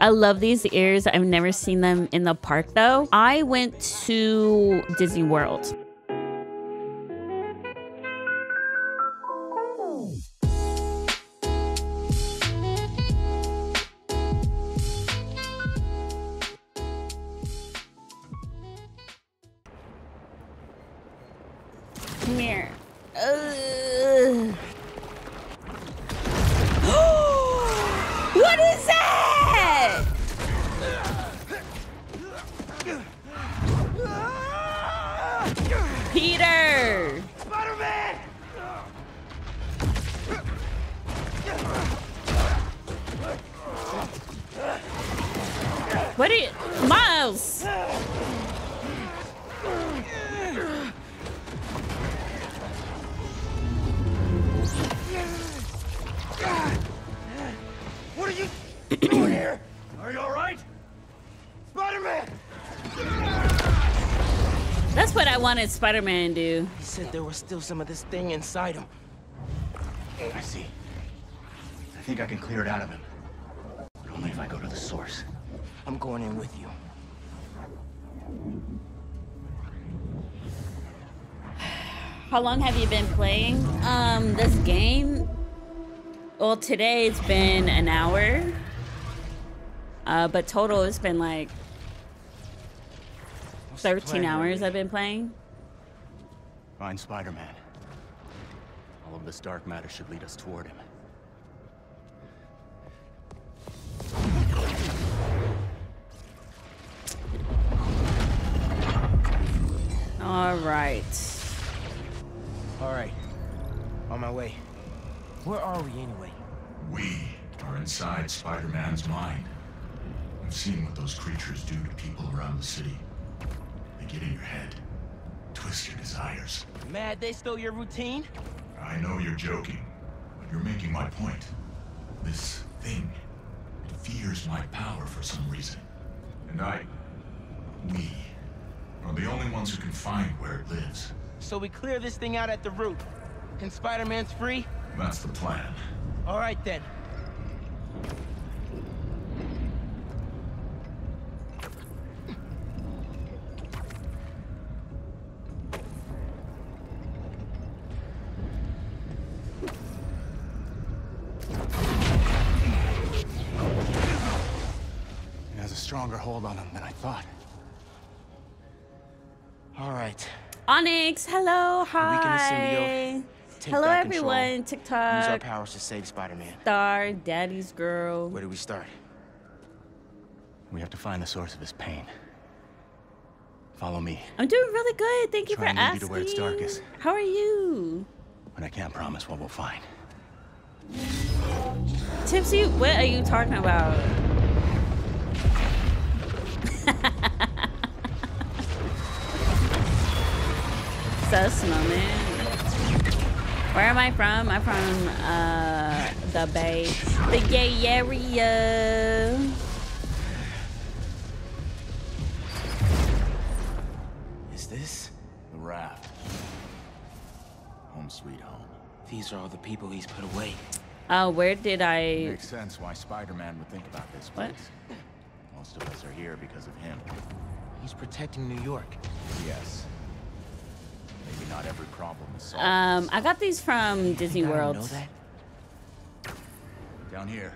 I love these ears. I've never seen them in the park though. I went to Disney World. That's what I Spider Man to do. He said there was still some of this thing inside him. I see. I think I can clear it out of him. But only if I go to the source. I'm going in with you. How long have you been playing um this game? Well, today it's been an hour. Uh, but total it's been like 13 hours I've been playing. Find Spider-Man. All of this dark matter should lead us toward him. All right. All right. On my way. Where are we anyway? We are inside Spider-Man's mind. I've seen what those creatures do to people around the city. They get in your head, twist your desires. Mad they stole your routine? I know you're joking, but you're making my point. This thing, it fears my power for some reason. And I, we, are the only ones who can find where it lives. So we clear this thing out at the root. And Spider-Man's free? That's the plan. All right then. Onyx, hello, hi. Hello everyone, Use our TikTok, powers to save Spider-Man. Star, Daddy's Girl. Where do we start? We have to find the source of his pain. Follow me, I'm doing really good. Thank you Try for and lead you asking. to where it's darkest. How are you? but I can't promise what we'll find. Tipsy, what are you talking about? Sus moment. Where am I from? I'm from uh the Bay, the gay area. Is this? The raft. Home sweet home. These are all the people he's put away. Oh, where did I? Makes sense why Spider-Man would think about this What? place. Most of us are here because of him. He's protecting New York. Yes. Maybe not every problem is solved. Um, I got these from Disney World. know that. Down here.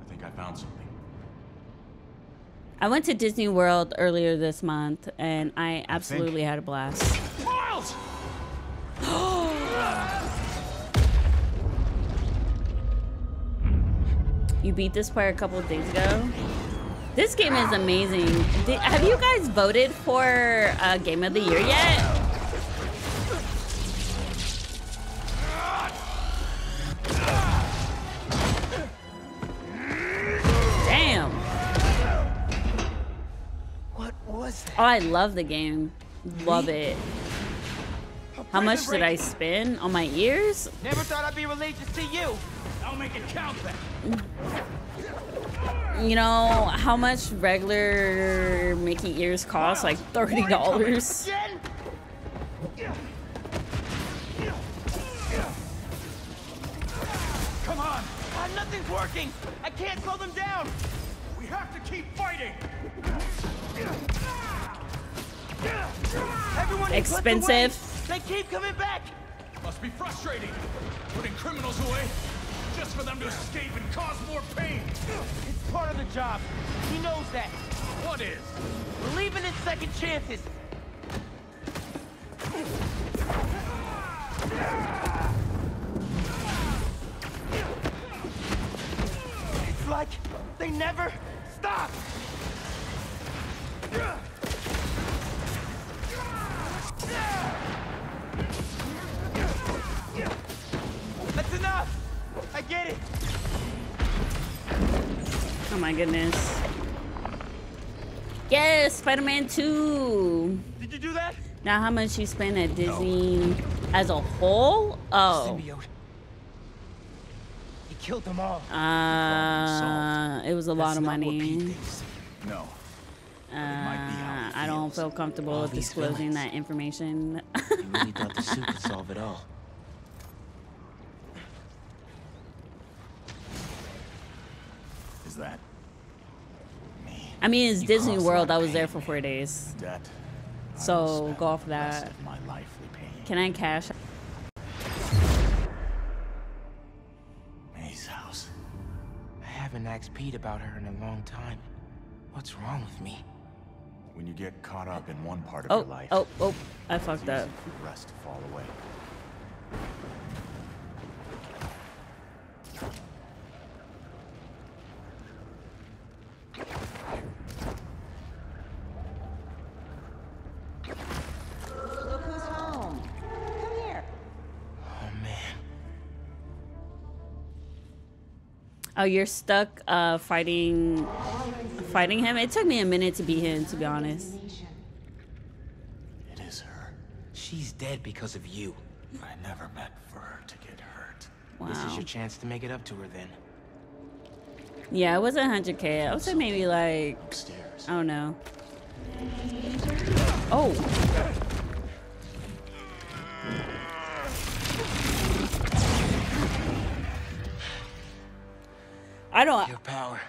I think I found something. I went to Disney World earlier this month, and I absolutely had a blast. Miles! You beat this part a couple of days ago. This game is amazing. Did, have you guys voted for uh, Game of the Year yet? Oh, I love the game. Love it. How much did I spend on my ears? Never thought I'd be related to you. I'll make it count then. You know how much regular Mickey ears cost? Like thirty dollars. Come on! Ah, nothing's working. I can't slow them down. We have to keep fighting! Everyone is swept away. Expensive. They keep coming back. Must be frustrating, putting criminals away, just for them to escape and cause more pain! It's part of the job. He knows that. What is? Believing in second chances. It's like they never stop. That's enough. I get it. Oh my goodness. Yes, Spider-Man 2. Did you do that? Now, how much you spend at Disney as a whole? Oh, Symbiote. He killed them all. uh, it was a lot of not what Pete money. No. Uh, might be how he I don't feel comfortable with disclosing villains. that information. He really thought the suit could solve it all. Is that me? I mean, it's You Disney World. I was there for four days. Debt. So, go off that. of my life. Can I cash? May's house. I haven't asked Pete about her in a long time. What's wrong with me? When you get caught up in one part of Oh, your life, oh, oh! I fucked up. the rest fall away. Look who's home. Come here. Oh man. Oh, you're stuck uh, fighting, fighting him. It took me a minute to beat him, to be honest. It is her. She's dead because of you. I never meant for her to get hurt. This is your chance to make it up to her then. Yeah, it wasn't 100k. I would say maybe like Upstairs. I don't know. Oh. I don't. Your power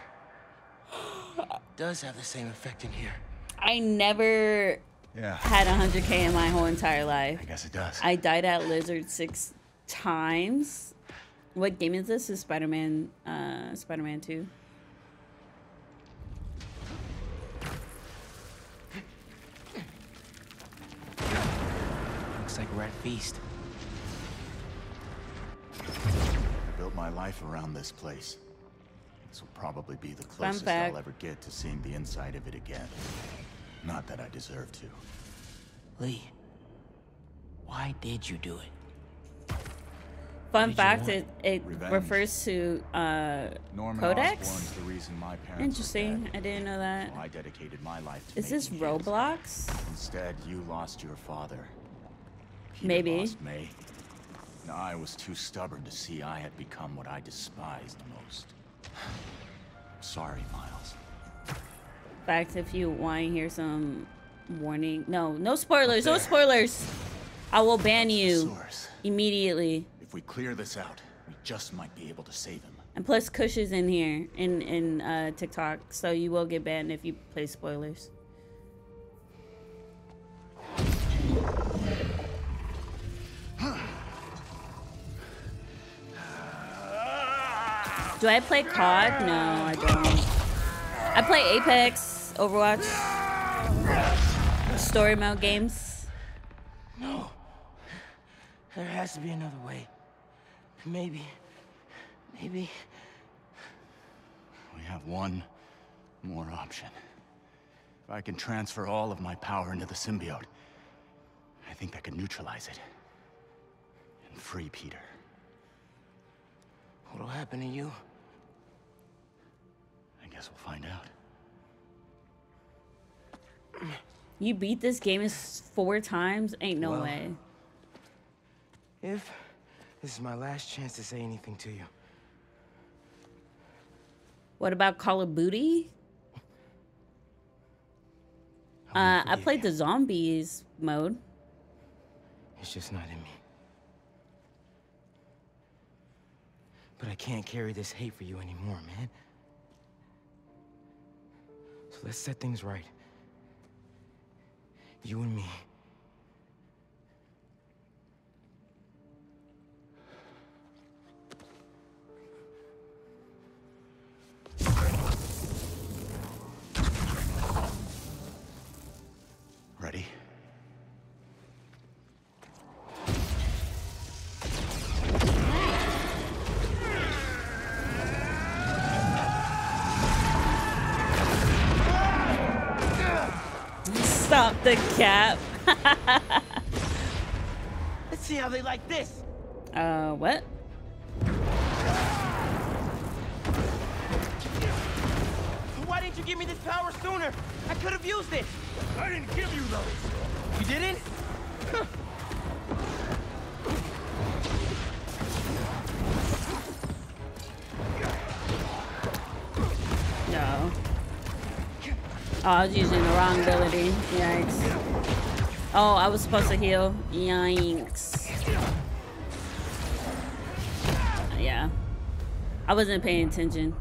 does have the same effect in here. I never Yeah. had 100k in my whole entire life. I guess it does. I died at Lizard six times. What game is this? Is Spider-Man, uh, Spider-Man 2? Looks like we're at feast. I built my life around this place. This will probably be the closest. I'll ever get to seeing the inside of it again. Not that I deserve to. Li, why did you do it? Fun fact: it it Revenge. refers to uh, Norman Codex. Osborn's the reason my parents Interesting. I didn't know that. Well, I dedicated my life to Is this making his. Roblox? Instead, you lost your father. Peter Maybe. Lost May. And I was too stubborn to see I had become what I despised most. Sorry, Miles. fact, if you want to hear some warning, no, no spoilers, no spoilers. I will ban you Source. immediately. If we clear this out, we just might be able to save him. And plus, Kush is in here in in uh, TikTok, so you will get banned if you play spoilers. Do I play COD? No, I don't. I play Apex, Overwatch, story mode games. No. There has to be another way. Maybe. Maybe. We have one more option. If I can transfer all of my power into the symbiote, I think that could neutralize it. And free Peter. What'll happen to you? Guess we'll find out. You beat this game is four times? Ain't no Well. way. If this is my last chance to say anything to you. What about Call of Duty? I Uh, I played the zombies mode. It's just not in me. But I can't carry this hate for you anymore, man. Let's set things right. You and me. Stop the cap. Let's see how they like this. Uh, what? Why didn't you give me this power sooner? I could have used it. I didn't give you those! You didn't? Oh, I was using the wrong ability. Yikes. Oh, I was supposed to heal. Yikes. Yeah. I wasn't paying attention.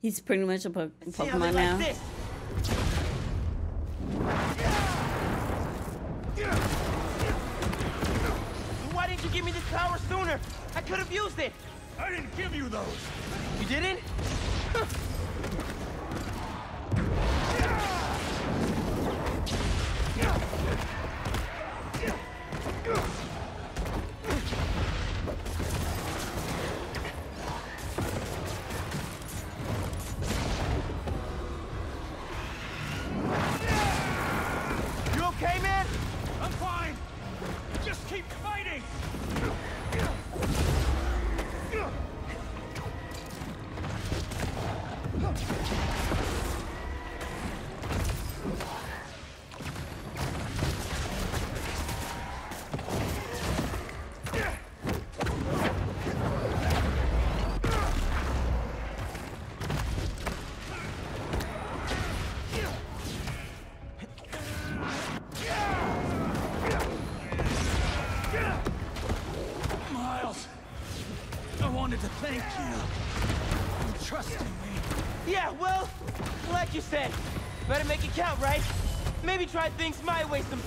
He's pretty much a po Let's see how they Pokemon like now. this. Why didn't you give me this power sooner? I could have used it. I didn't give you those! You didn't?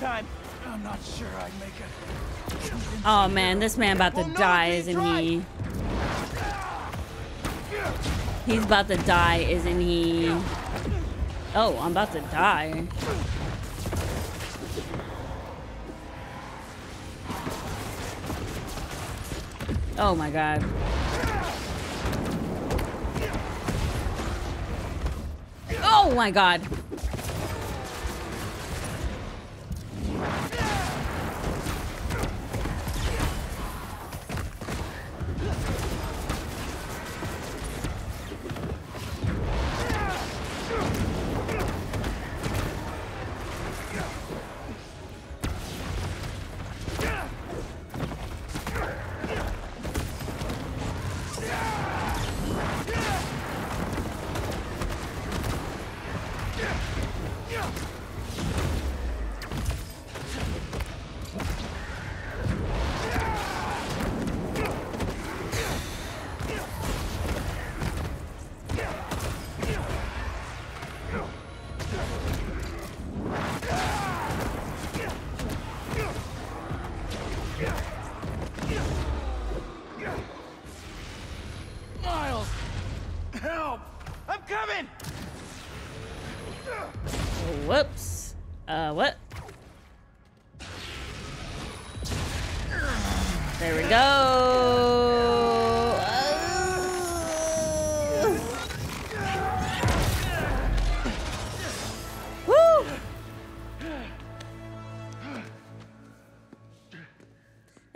Sometime. I'm not sure I'd make it. Oh man, this man about to Well, die, isn't he? He's about to die, isn't he? Oh, I'm about to die. Oh my god. Oh my god.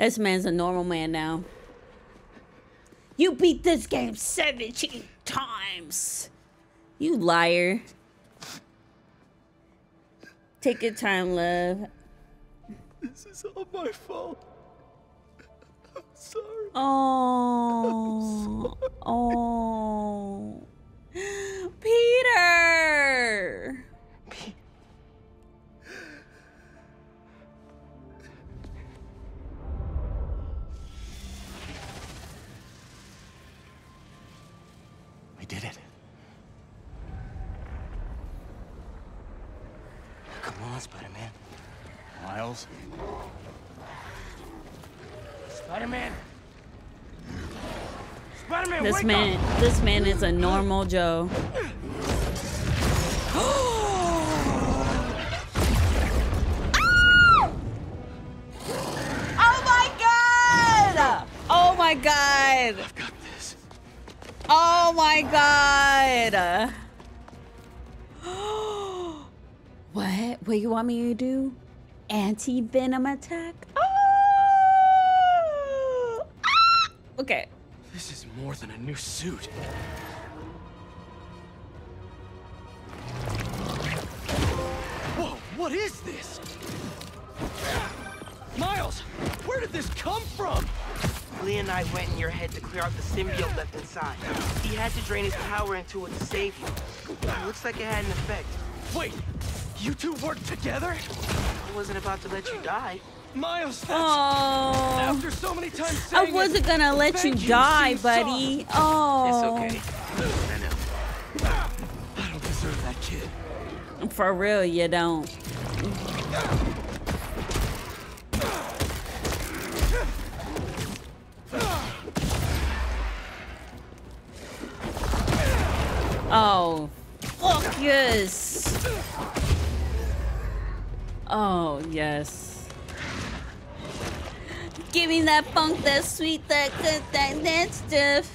This man's a normal man now. You beat this game 17 times. You liar. Take your time, love. This is all my fault. I'm sorry. Oh. Oh. Spider-Man, This man, up! this man is a normal Joe. Oh my god! Oh my god! I've got this. Oh my god! what? What you want me to do? Anti-venom attack? Oh! Ah! Okay. This is more than a new suit. Whoa, what is this? Miles, where did this come from? Li and I went in your head to clear out the symbiote left inside. He had to drain his power into it to save you. It looks like it had an effect. Wait, you two worked together? I wasn't about to let you die. Miles, that's... Oh. After so many times I wasn't it, gonna let you thank you die, seems buddy. Oh. It's okay. I know. I don't deserve that kid. For real, you don't. That sweet, that good, that, that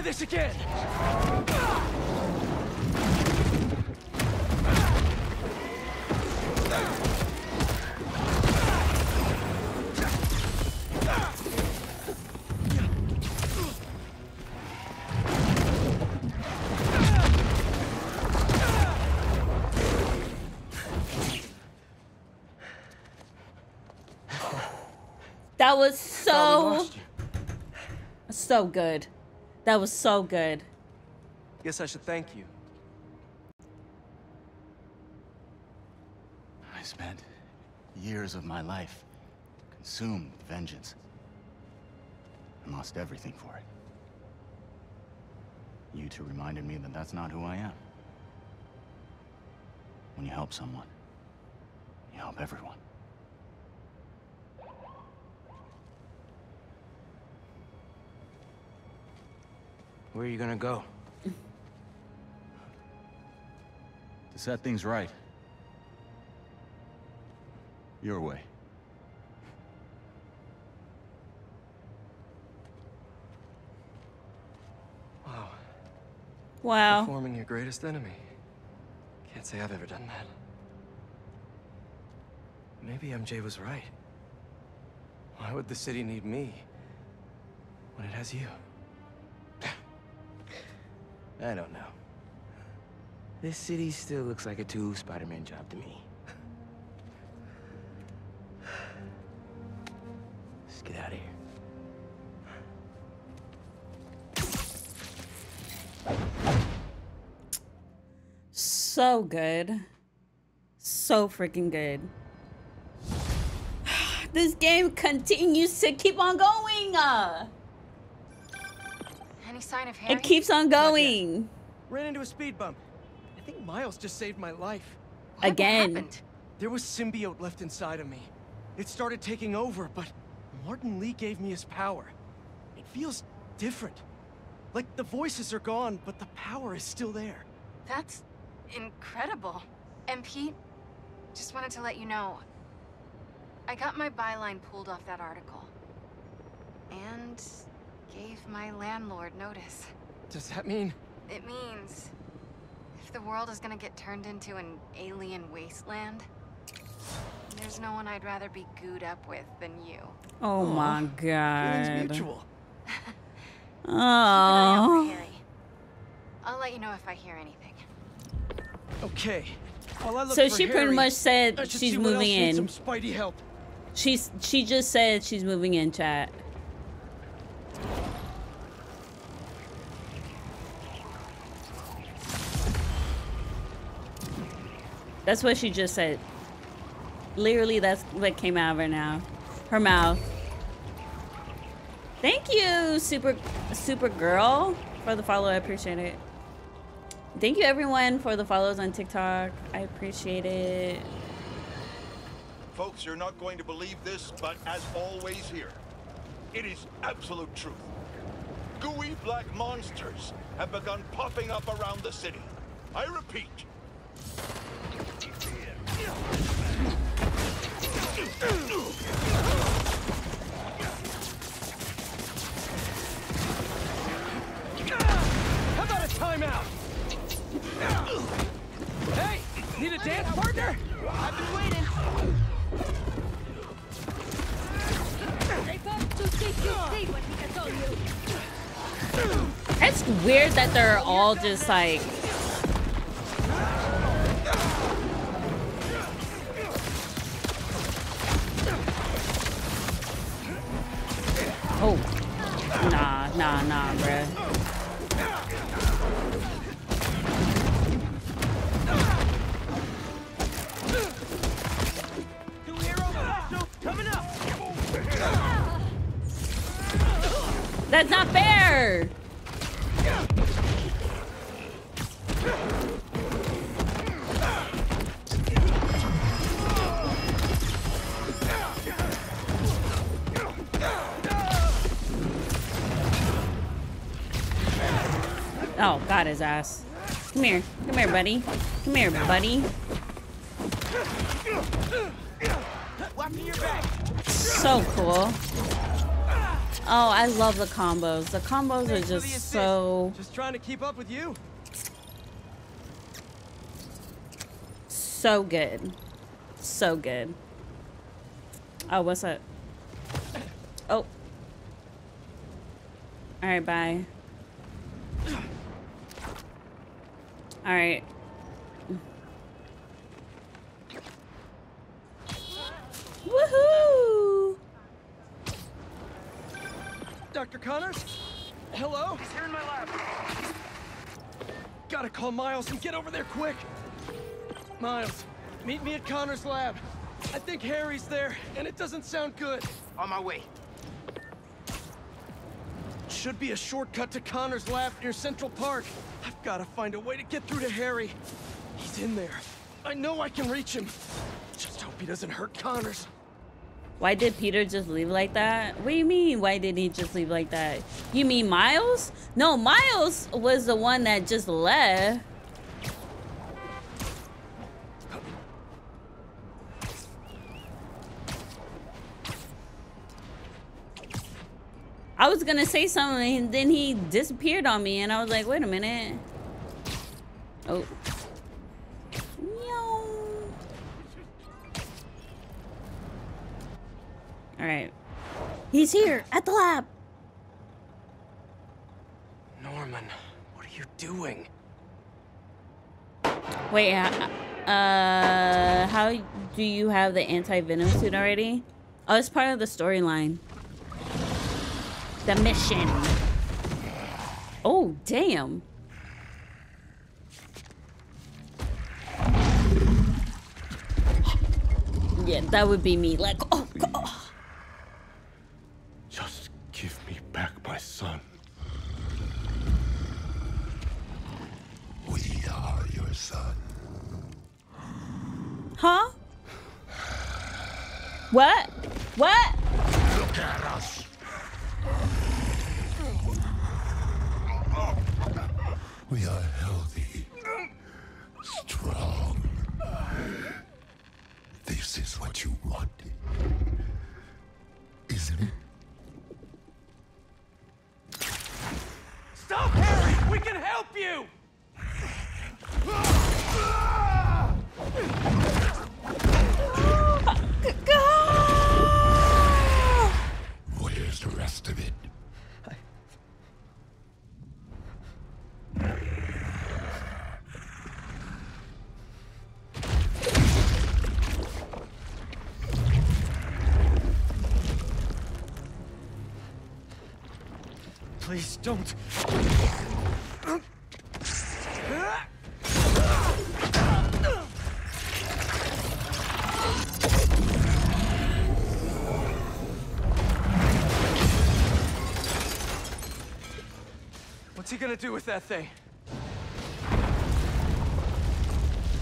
try this again! That was so, so good. That was so good. Guess I should thank you. I spent years of my life consumed with vengeance. And lost everything for it. You two reminded me that that's not who I am. When you help someone, you help everyone. Where are you gonna go? To set things right. Your way. Wow. Wow. Performing your greatest enemy. Can't say I've ever done that. Maybe MJ was right. Why would the city need me when it has you? I don't know. This city still looks like a two Spider-Man job to me. Let's get out of here. So good. So freaking good. This game continues to keep on going. Any sign of Harry? it keeps on going. Ran into a speed bump. I think Miles just saved my life. What Again. happened? There was symbiote left inside of me. It started taking over, but Martin Li gave me his power. It feels different. Like the voices are gone, but the power is still there. That's incredible. And Pete, just wanted to let you know, I got my byline pulled off that article. And gave my landlord notice. Does that mean? It means if the world is gonna get turned into an alien wasteland, there's no one I'd rather be gooed up with than you. Oh my Feelings god. mutual. Keep an eye out for Oh. I'll let you know if I hear anything. Okay. While I look So for she pretty much said she's see what else moving needs in. Some Spidey help. She's she just said she's moving in, chat. That's what she just said. Literally, that's what came out of her now, her mouth. Thank you, super super girl, for the follow. I appreciate it. Thank you, everyone, for the follows on TikTok. I appreciate it. Folks, you're not going to believe this, but as always here, it is absolute truth. Gooey black monsters have begun popping up around the city. I repeat. How about a timeout? Hey, need a dance partner? I've been waiting. It's weird that they're all just like. Oh. Nah, nah, nah, bruh. That's not fair! His ass. Come here. Come here, buddy. Come here, buddy. Watching your back. So cool. Oh, I love the combos. The combos are Thanks just so Just trying to keep up with you. so good. So good. Oh, what's up? Oh. Alright, bye. Alright. Woohoo! Dr. Connors? Hello? He's here in my lab. Gotta call Miles and get over there quick. Miles, meet me at Connor's lab. I think Harry's there, and it doesn't sound good. On my way. Should be a shortcut to Connor's lab near Central Park. Gotta find a way to get through to Harry. He's in there. I know I can reach him. Just hope he doesn't hurt Connors. Why did Peter just leave like that? What do you mean, why did he just leave like that? You mean Miles? No, Miles was the one that just left. I was gonna say something and then he disappeared on me and I was like, wait a minute. Oh. Meow. All right. He's here at the lab. Norman, what are you doing? Wait, uh, uh, how do you have the anti-venom suit already? Oh, it's part of the storyline. The mission. Oh, damn. Yeah, that would be me. Like, oh, God. Just give me back my son. We are your son. Huh? What? What? Look at us. We are healthy, strong. This is what you wanted, isn't it? Stop, Harry! We can help you! Don't. What's he gonna do with that thing? I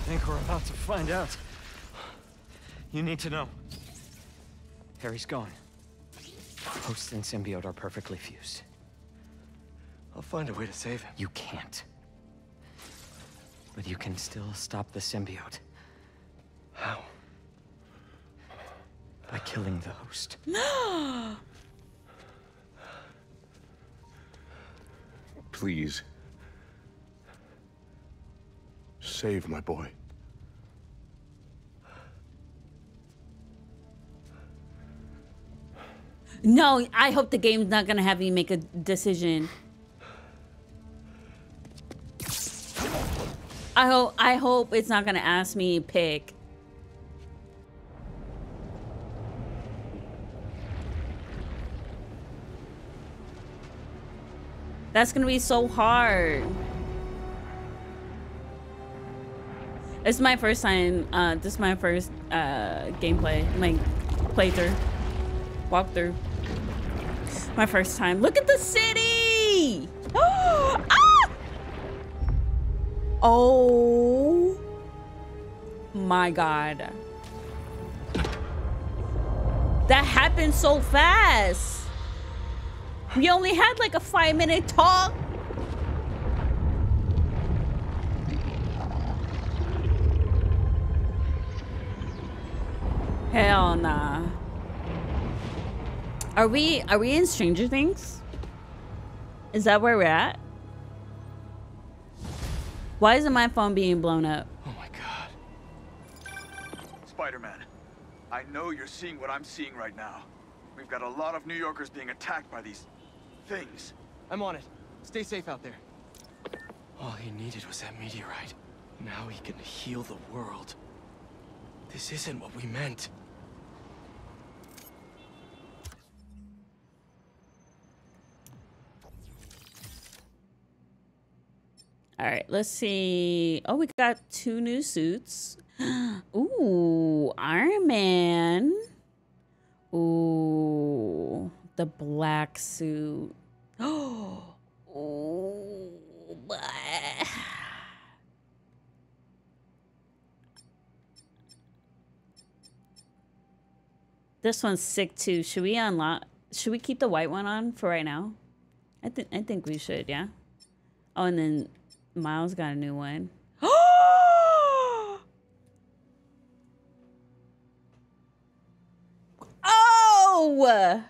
think we're about to find out. You need to know. Harry's gone. Host and symbiote are perfectly fused. I'll find a way to save him. You can't. But you can still stop the symbiote. How? By killing the host. No! Please. Save my boy. No, I hope the game's not gonna have you make a decision. I hope I hope it's not gonna ask me pick. That's gonna be so hard. This is my first time. Uh, this is my first uh, gameplay, my playthrough, walkthrough. My first time. Look at the city! Oh my god. That happened so fast. We only had like a five minute talk. Hell nah. Are we are we in Stranger Things? Is that where we're at? Why isn't my phone being blown up? Oh my god. Spider-Man, I know you're seeing what I'm seeing right now. We've got a lot of New Yorkers being attacked by these things. I'm on it. Stay safe out there. All he needed was that meteorite. Now he can heal the world. This isn't what we meant. All right, let's see. Oh, we got two new suits. Ooh, Iron Man. Ooh, the black suit. Oh, but... This one's sick too. Should we unlock? Should we keep the white one on for right now? I think I think we should. Yeah. Oh, and then Miles got a new one. oh!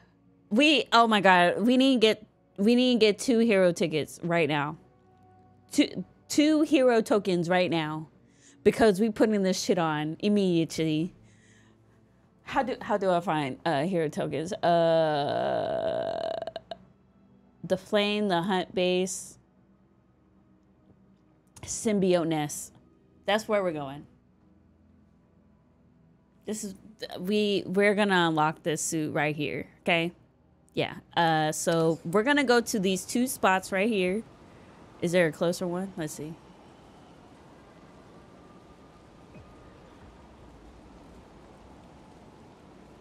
We oh my god, we need to get we need to get two hero tickets right now. Two two hero tokens right now. Because we putting this shit on immediately. How do how do I find uh hero tokens? Uh the flame, the hunt base, symbiote nest. That's where we're going. This is we we're gonna unlock this suit right here. Okay, yeah. Uh, so we're gonna go to these two spots right here. Is there a closer one? Let's see.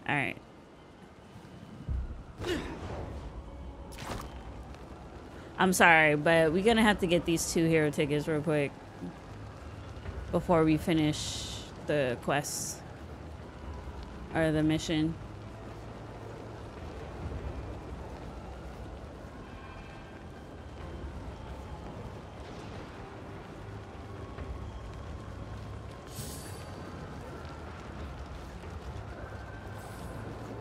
All right. I'm sorry, but we're gonna have to get these two hero tickets real quick before we finish the quest or the mission.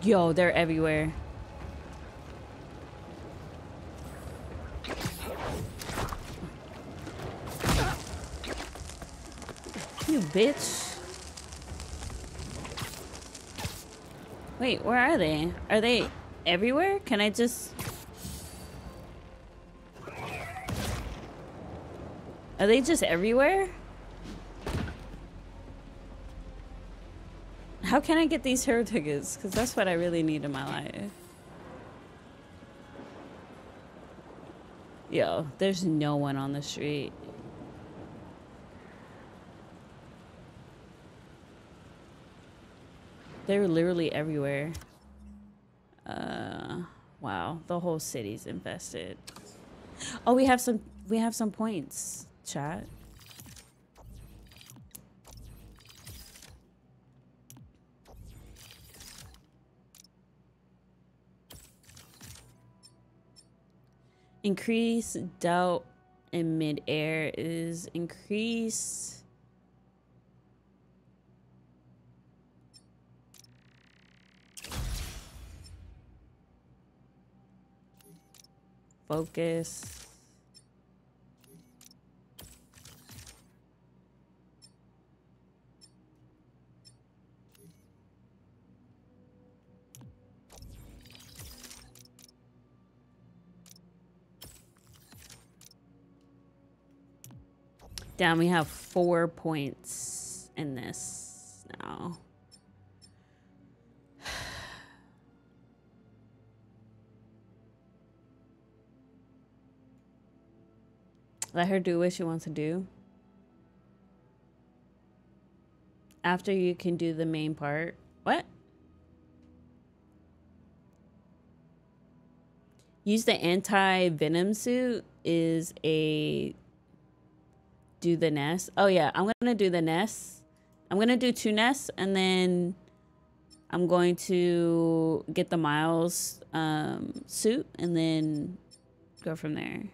Yo, they're everywhere. Bitch. Wait, where are they? Are they everywhere? Can I just... Are they just everywhere? How can I get these hero tickets? Because that's what I really need in my life. Yo, there's no one on the street. They're literally everywhere. Uh, wow, the whole city's infested. Oh, we have some we have some points, chat. Increase doubt in midair is increase focus. Down, we have four points in this now. Let her do what she wants to do. After you can do the main part. What? Use the anti-venom suit is a do the nest. Oh yeah, I'm gonna do the nest. I'm gonna do two nests and then I'm going to get the Miles um, suit and then go from there.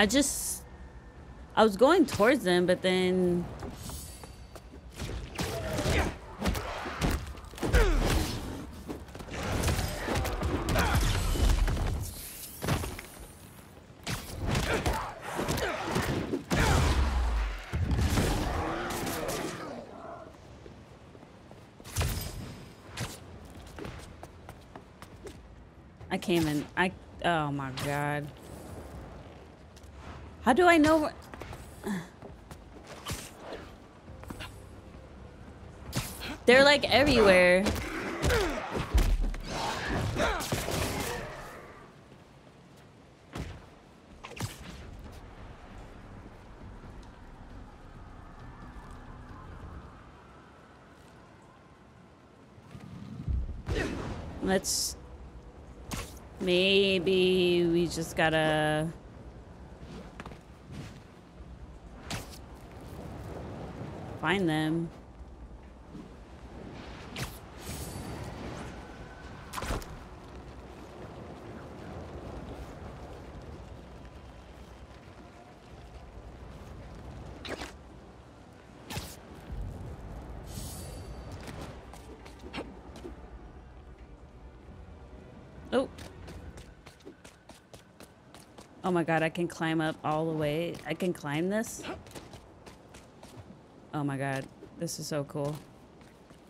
I just I was going towards them, but then I came in. I oh my god. How do I know. They're like everywhere. Let's... Maybe we just gotta... Find them. Oh. Oh my god, I can climb up all the way. I can climb this? Oh my god. This is so cool.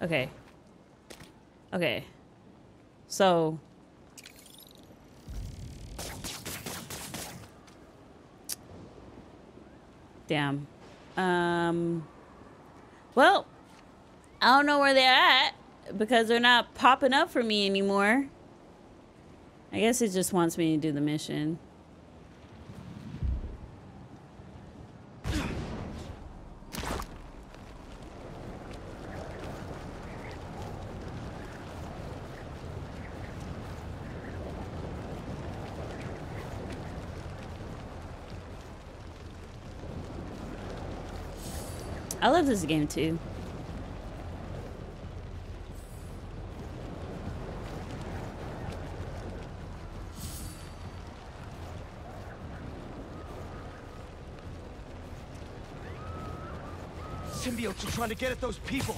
Okay. Okay. So. Damn. Um. Well, I don't know where they're at because they're not popping up for me anymore. I guess it just wants me to do the mission. This game too. Symbiotes are trying to get at those people.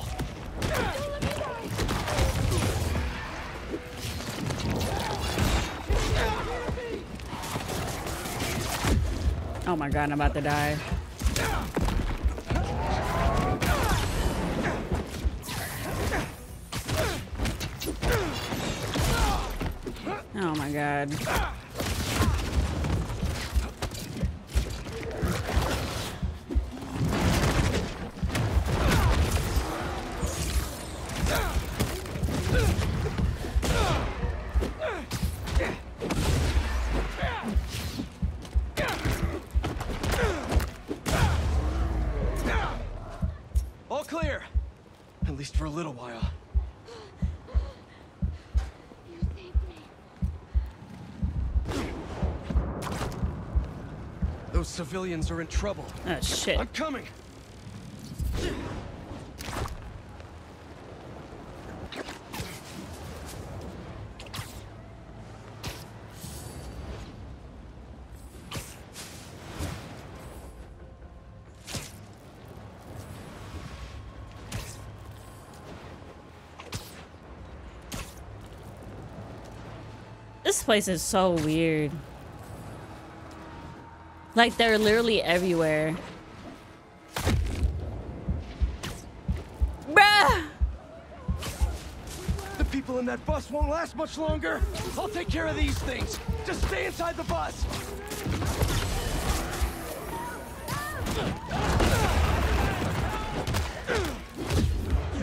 Oh my god, I'm about to die. God. Civilians are in trouble. Oh shit. I'm coming. This place is so weird. Like they're literally everywhere. Bruh! The people in that bus won't last much longer. I'll take care of these things. Just stay inside the bus.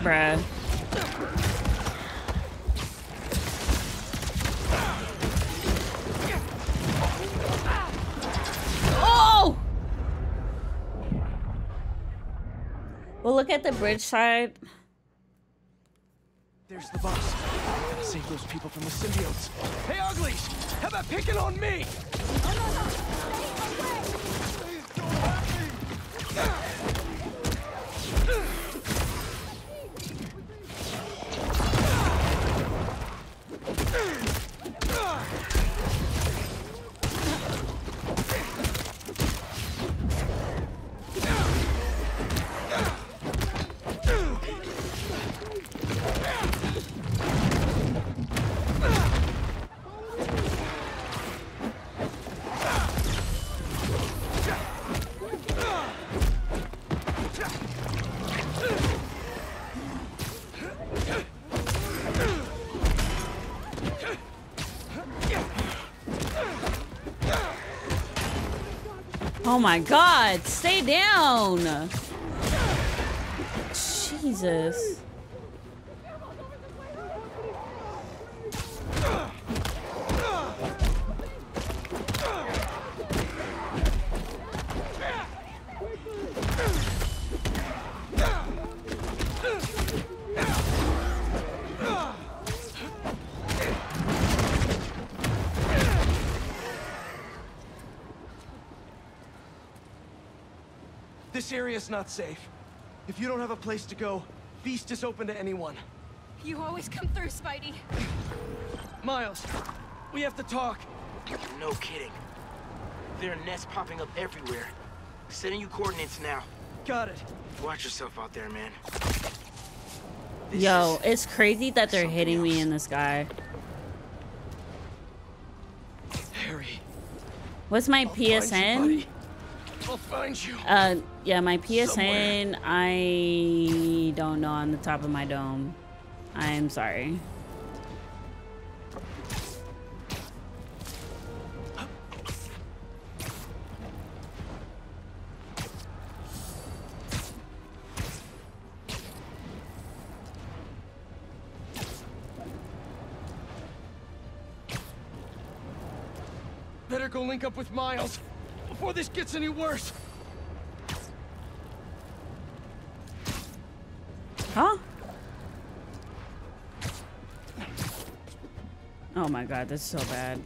Bruh. Well, look at the bridge side. There's the bus. Gotta save those people from the symbiotes. Hey, uglies! How about picking on me? Oh my god, stay down. Jesus. This area's not safe. If you don't have a place to go, F.E.A.S.T. is open to anyone. You always come through, Spidey. Miles, we have to talk. No kidding. There are nests popping up everywhere. Sending you coordinates now. Got it. Watch yourself out there, man. Yo, it's crazy that they're hitting me in the sky. Harry, What's my find you, PSN? Buddy. I'll find you. Uh, yeah, my PSN, I don't know on the top of my dome. I'm sorry. Better go link up with Miles before this gets any worse. Huh? Oh my god, that's so bad.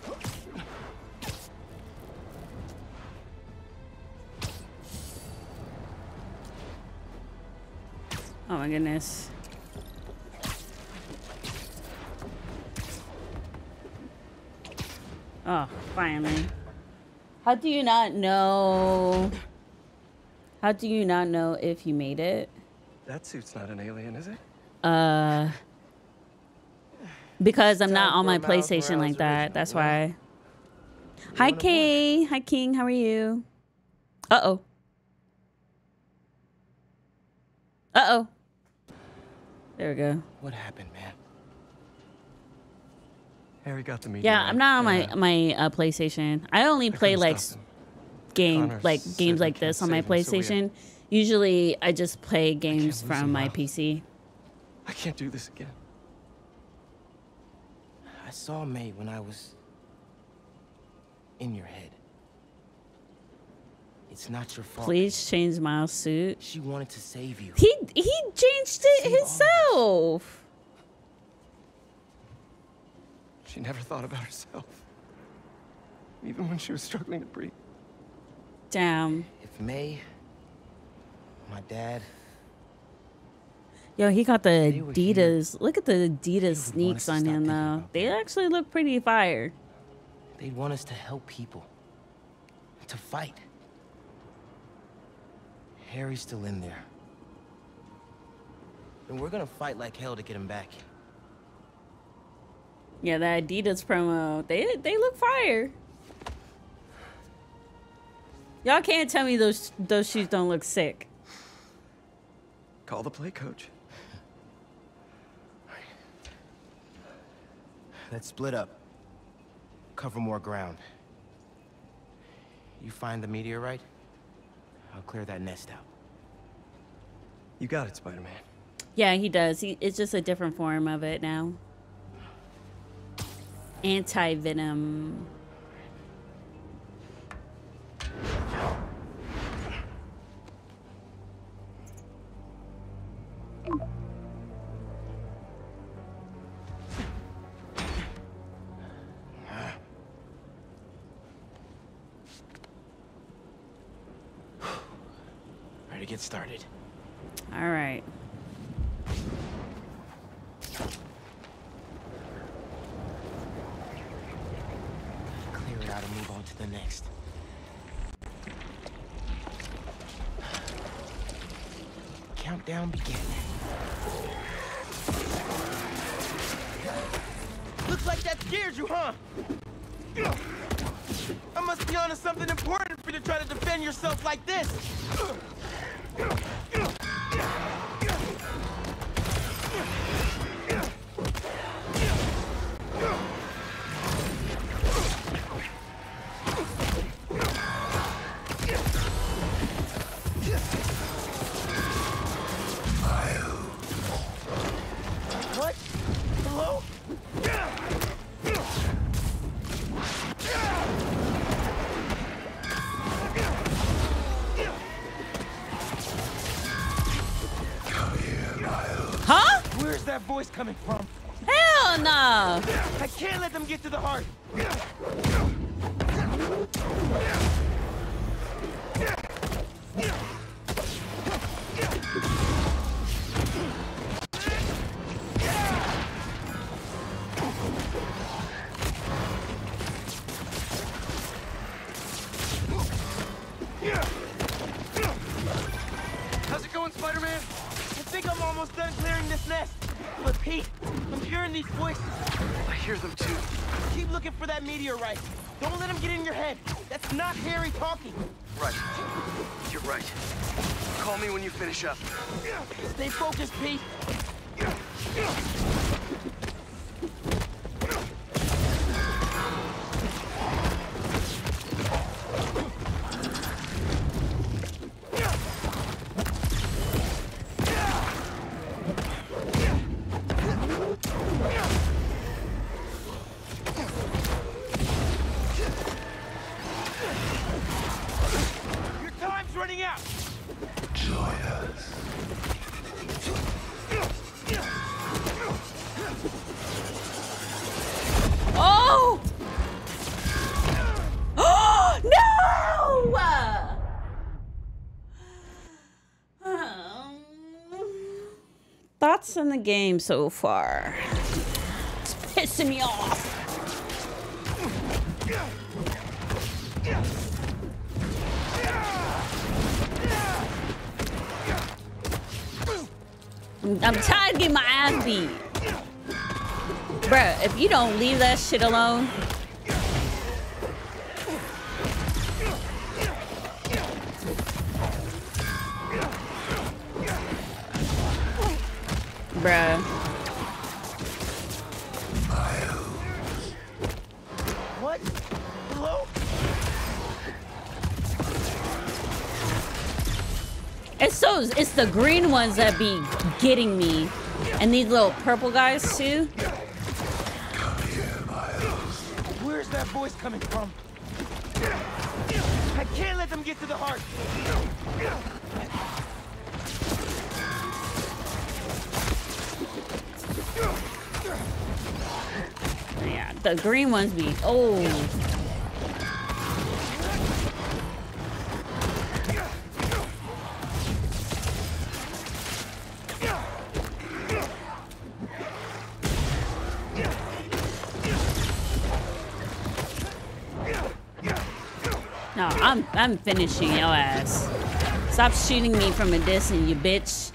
Oh my goodness. Oh, finally. How do you not know? How do you not know if you made it? That suit's not an alien, is it? Uh, because I'm not on my PlayStation like that. That's why. Hi, Kay. Hi, King. How are you? Uh oh. Uh oh. There we go. What happened, man? Harry got the meteor. Yeah, I'm not on my my uh, PlayStation. I only play like game Connor like games like this on my him, so PlayStation. Usually, I just play games from my now. PC. I can't do this again. I saw May when I was in your head. It's not your fault. Please change Miles' suit. She wanted to save you. He he changed it himself. She never thought about herself. Even when she was struggling to breathe. Damn. If May, my dad, Yo, he got the They here. Adidas. Look at the Adidas want sneaks on him though. They actually look pretty fire. they'd want us to help people. To fight. Harry's still in there. And we're gonna fight like hell to get him back. Yeah, that Adidas promo. They they look fire. Y'all can't tell me those those shoes don't look sick. Call the play coach. Let's split up. Cover more ground. You find the meteorite, I'll clear that nest out. You got it, Spider-Man. Yeah, he does. He it's just a different form of it now. Anti venom. Voice coming from? Hell no. I can't let them get Not Harry talking. Right. You're right. Call me when you finish up. Stay focused, Pete. Game so far. It's pissing me off. I'm tired of getting my ass beat. Bruh, if you don't leave that shit alone. The green ones that be getting me. And these little purple guys too. Where's that voice coming from? I can't let them get to the heart. Yeah, the green ones be oh I'm finishing your ass. Stop shooting me from a distance, you bitch.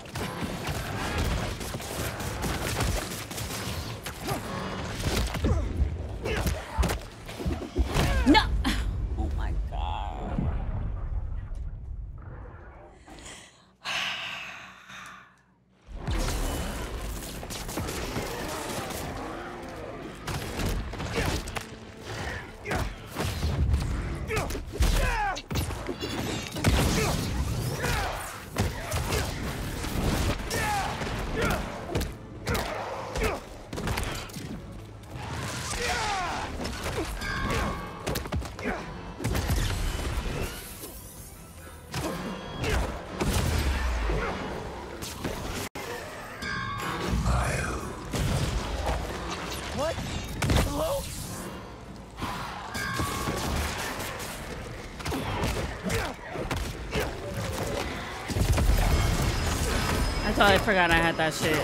Forgot I had that shit.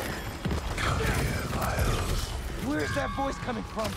Where's that voice coming from?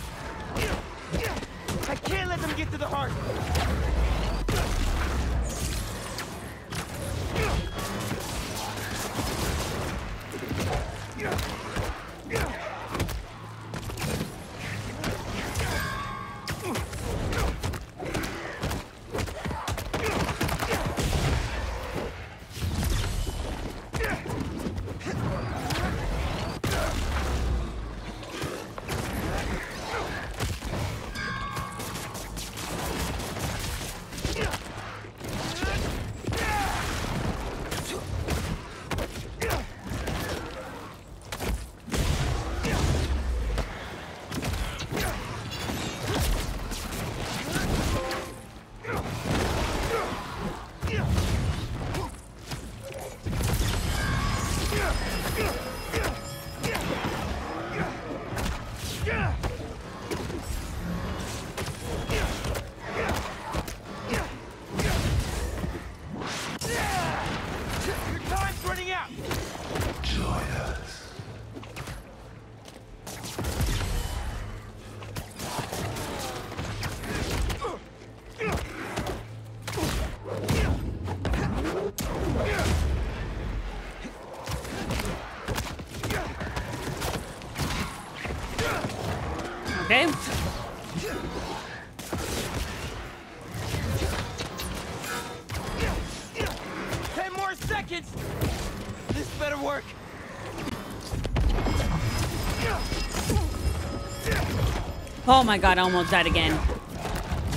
Oh my god, I almost died again.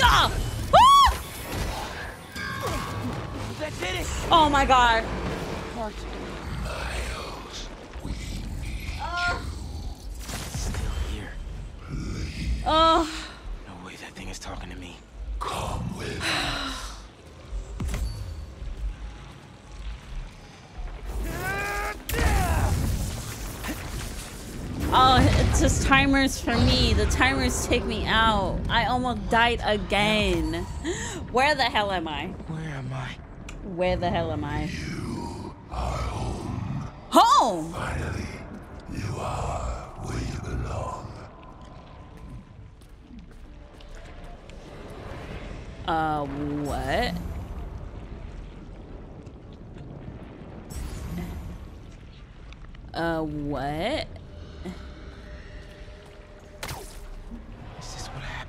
Ah! Ah! That did it. Oh my god. Timers for me. The timers take me out. I almost died again. Where the hell am I? Where am I? Where the hell am I? You are home. Home! Finally. You are where you belong. Uh, what? Uh, what?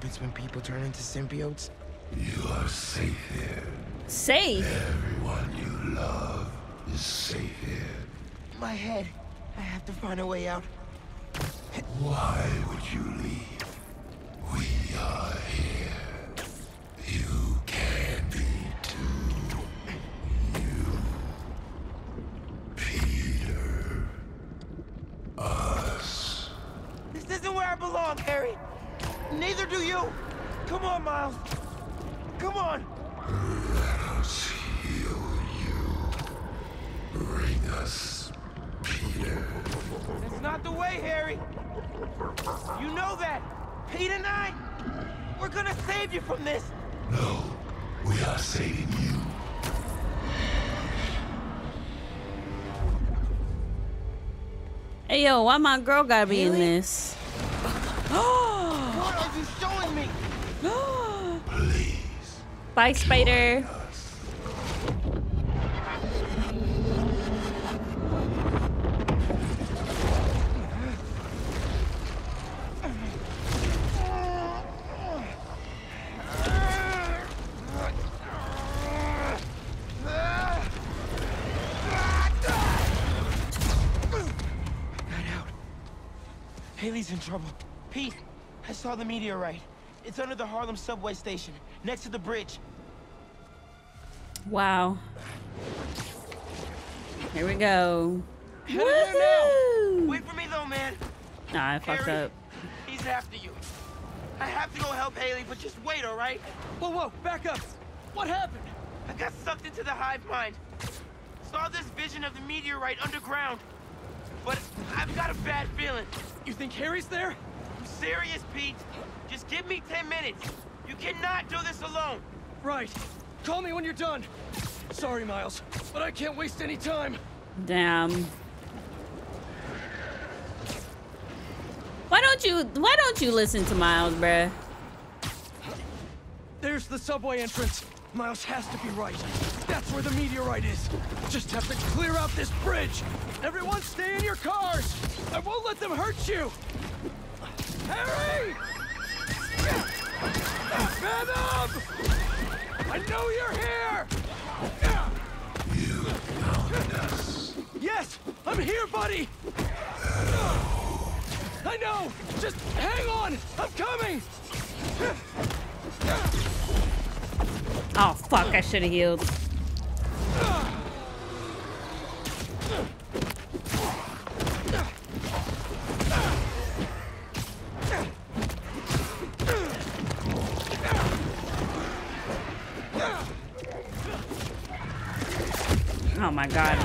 Happens when people turn into symbiotes? You are safe here. Safe? Everyone you love is safe here. My head. I have to find a way out. Why would you leave? Hey, why my girl gotta be in this? what are you showing me? Please. Bye, Spider. Hailey's in trouble. Pete, I saw the meteorite. It's under the Harlem subway station, next to the bridge. Wow. Here we go. Head over there now. Wait for me though, man. Nah, I fucked up. He's after you. I have to go help Hailey, but just wait, all right? Whoa, whoa, back up. What happened? I got sucked into the hive mind. Saw this vision of the meteorite underground. But I've got a bad feeling. You think Harry's there? I'm serious, Pete. Just give me 10 minutes. You cannot do this alone. Right. Call me when you're done. Sorry, Miles, but I can't waste any time. Damn. Why don't you why don't you listen to Miles, bruh? There's the subway entrance. Miles has to be right. That's where the meteorite is. Just have to clear out this bridge. Everyone stay in your cars. I won't let them hurt you. Harry! Venom! I know you're here! You found us. Yes, I'm here, buddy! I know! Just hang on! I'm coming! Oh fuck, I should have healed. Oh my god.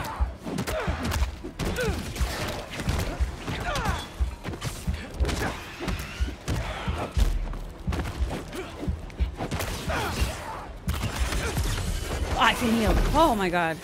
I can heal. Oh my god.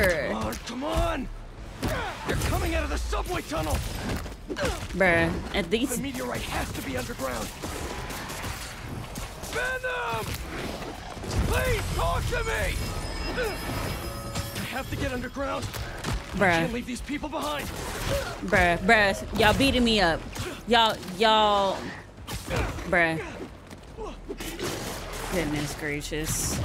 Come on, oh, come on! You're coming out of the subway tunnel! Bruh, at least The meteorite has to be underground. Venom! Please talk to me! I have to get underground. Bruh. I Bruh. can't leave these people behind. Bruh, bruh, y'all beating me up. Y'all, y'all, bruh. Goodness gracious.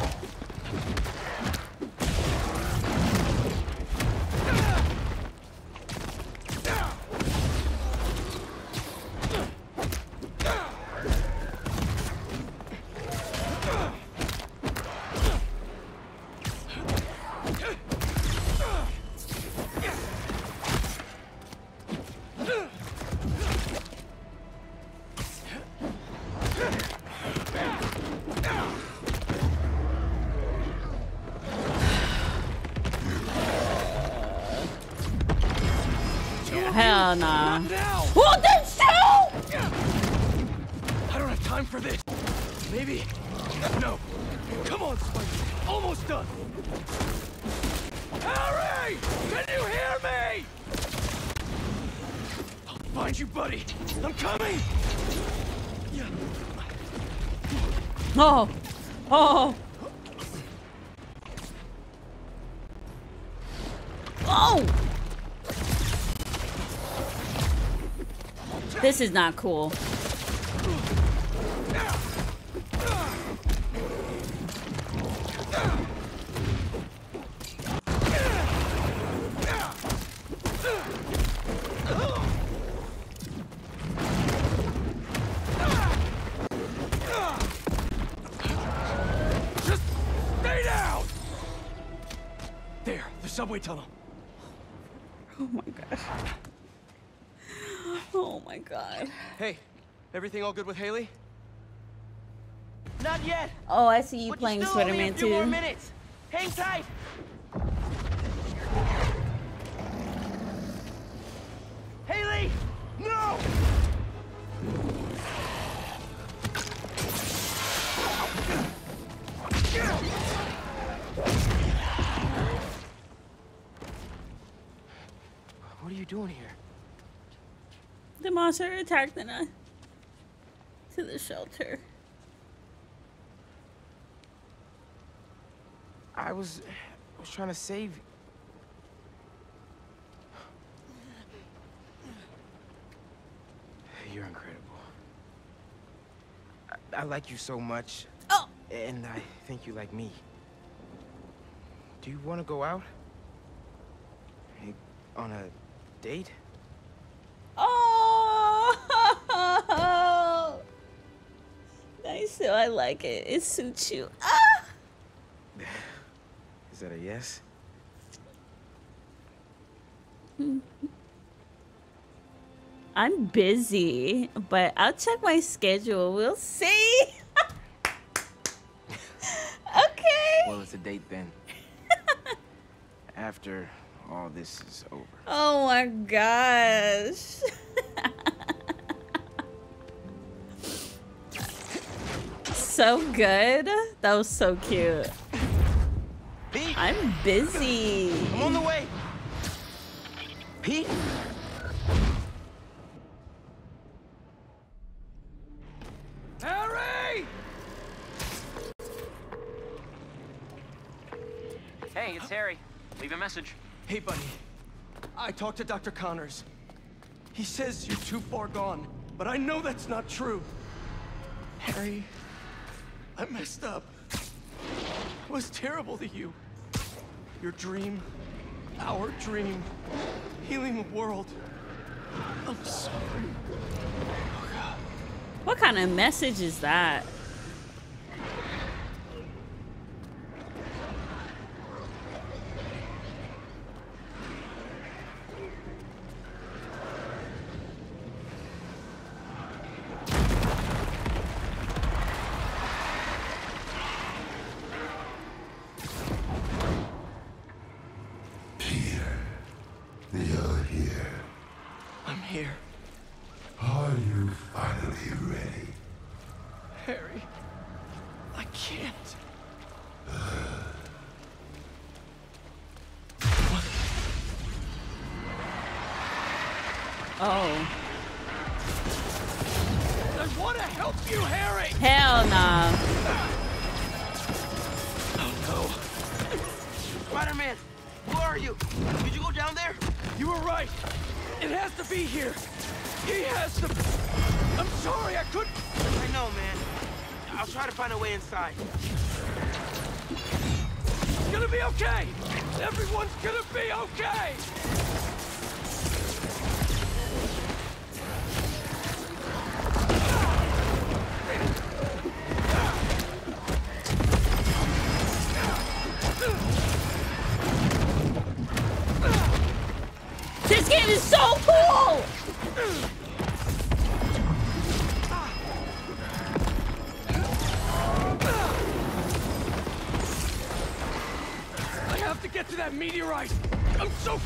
This is not cool. Just stay down. There, the subway tunnel. Oh my god. Oh my god. Hey, everything all good with Hailey? Not yet. Oh, I see you But playing Spider-Man too. Hang tight. Monster attacked Nana to the shelter. I was... I was trying to save you. You're incredible. I, I like you so much. Oh! And I think you like me. Do you want to go out? Hey, On a date? So I like it. It suits you. Ah! Is that a yes? I'm busy, but I'll check my schedule. We'll see. okay. Well, it's a date then. After all this is over. Oh my gosh. So good. That was so cute. Pete! I'm busy. I'm on the way. Pete? Harry! Hey, it's Harry. Leave a message. Hey, buddy. I talked to Dr. Connors. He says you're too far gone, but I know that's not true. Harry, I messed up. I was terrible to you. Your dream, our dream, healing the world. I'm sorry. What kind of message is that?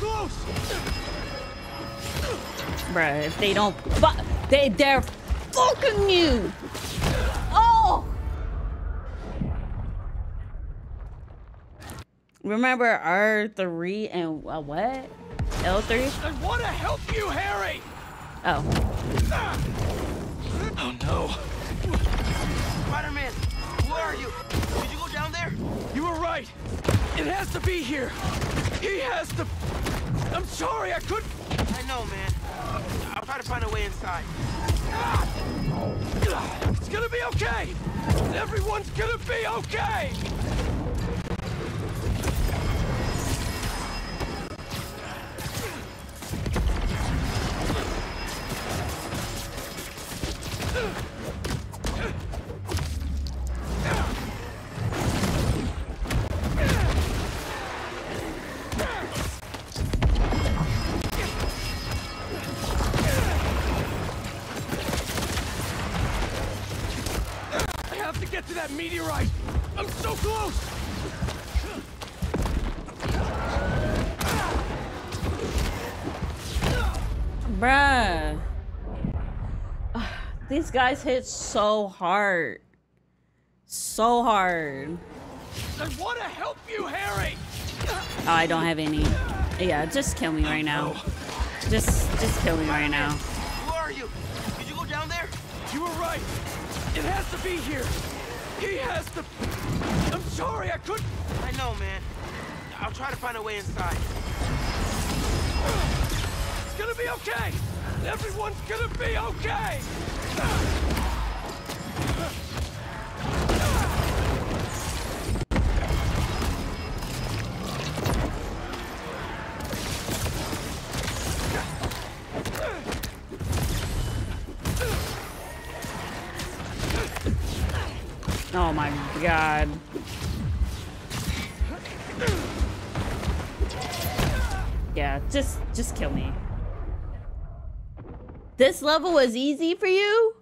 Close. Bruh, if they don't, fu- they they're fucking you. Oh. Remember R three and uh, what? L three? I want to help you, Harry! Oh. Oh no. Spider-Man, where are you? Did you go down there? You were right. It has to be here. He has to. I'm sorry, I couldn't. I know, man. I'll try to find a way inside. It's gonna be okay. Everyone's gonna be okay. These guys hit so hard. So hard. I want to help you, Harry. Oh, I don't have any. Yeah, just kill me right now. Just, just kill me right now. Who are you? Did you go down there? You were right. It has to be here. He has to. I'm sorry, I couldn't. I know, man. I'll try to find a way inside. Gonna be okay. Everyone's gonna be okay. Oh my god. Yeah, just, just kill me. This level was easy for you?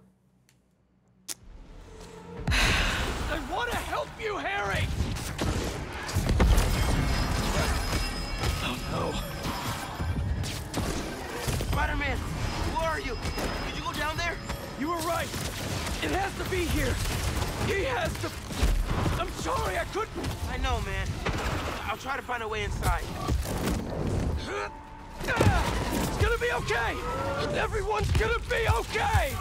I want to help you, Harry. Oh no. Spider-Man, where are you? Did you go down there? You were right. It has to be here. He has to. I'm sorry, I couldn't. I know, man. I'll try to find a way inside. It's gonna be okay. Everyone's gonna be okay.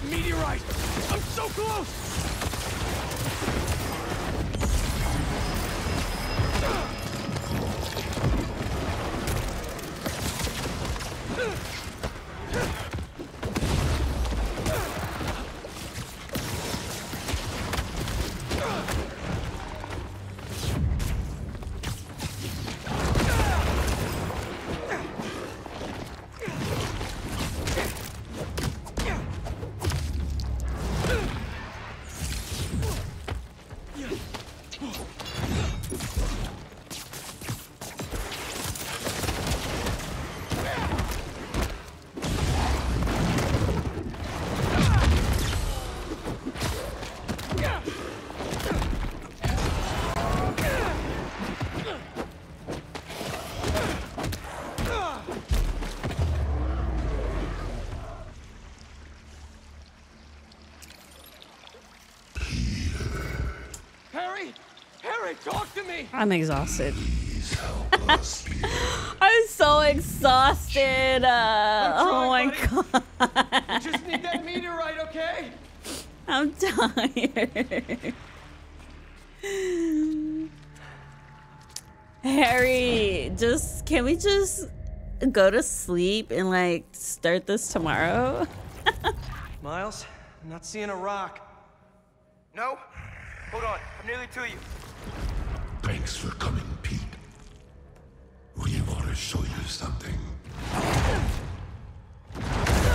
That meteorite. I'm so close. I'm exhausted. I'm so exhausted. Uh, oh my god. You just need that meteorite, okay? I'm tired. Harry, just can we just go to sleep and like start this tomorrow? Miles, I'm not seeing a rock. No? Hold on. I'm nearly to you. Thanks for coming, Pete. We want to show you something. How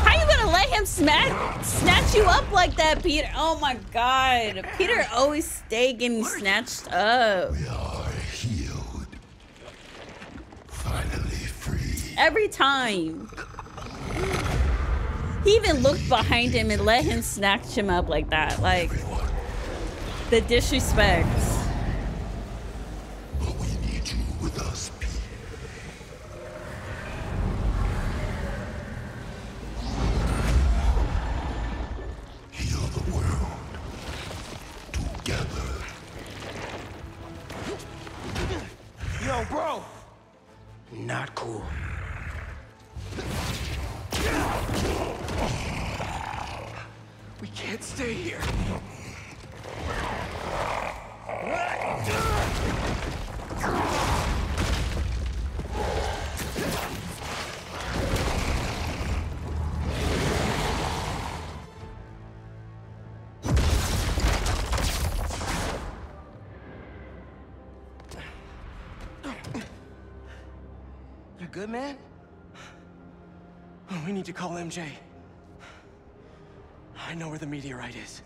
are you gonna let him smack snatch you up like that, Peter. Oh my god. Peter always stay getting snatched up. We are healed. Finally free. Every time. He even looked behind him and let him snatch him up like that. Like the disrespect. Not cool. We can't stay here. Good, man? We need to call MJ. I know where the meteorite is.